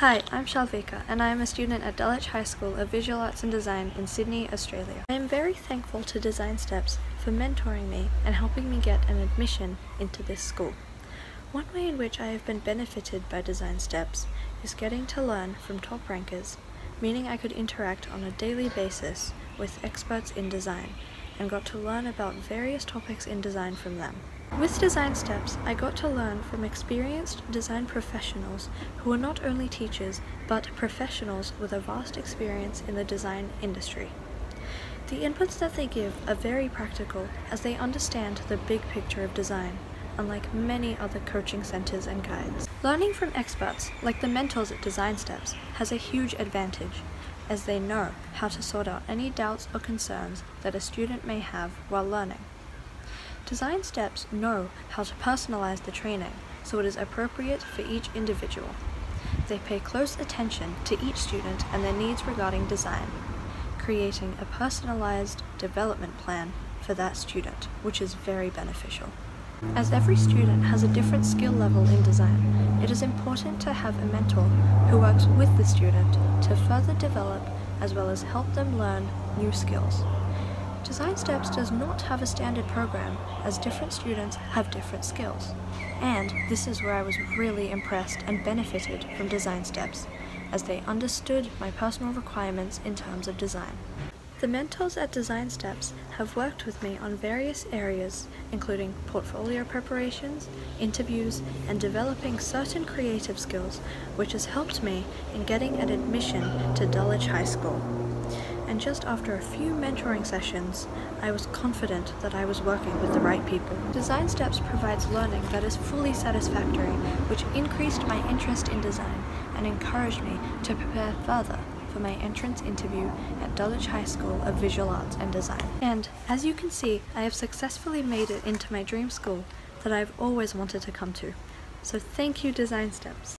Hi, I'm Shalvika and I am a student at Dulwich High School of Visual Arts and Design in Sydney, Australia. I am very thankful to Design Steps for mentoring me and helping me get an admission into this school. One way in which I have been benefited by Design Steps is getting to learn from top rankers, meaning I could interact on a daily basis with experts in design and got to learn about various topics in design from them. With Design Steps, I got to learn from experienced design professionals who are not only teachers, but professionals with a vast experience in the design industry. The inputs that they give are very practical as they understand the big picture of design, unlike many other coaching centers and guides. Learning from experts, like the mentors at Design Steps, has a huge advantage, as they know how to sort out any doubts or concerns that a student may have while learning. Design Steps know how to personalize the training so it is appropriate for each individual. They pay close attention to each student and their needs regarding design, creating a personalized development plan for that student, which is very beneficial. As every student has a different skill level in design, it is important to have a mentor who works with the student to further develop as well as help them learn new skills. Design Steps does not have a standard program, as different students have different skills. And this is where I was really impressed and benefited from Design Steps, as they understood my personal requirements in terms of design. The mentors at Design Steps have worked with me on various areas, including portfolio preparations, interviews, and developing certain creative skills, which has helped me in getting an admission to Dulwich High School and just after a few mentoring sessions, I was confident that I was working with the right people. Design Steps provides learning that is fully satisfactory, which increased my interest in design and encouraged me to prepare further for my entrance interview at Dulwich High School of Visual Arts and Design. And as you can see, I have successfully made it into my dream school that I've always wanted to come to. So thank you Design Steps.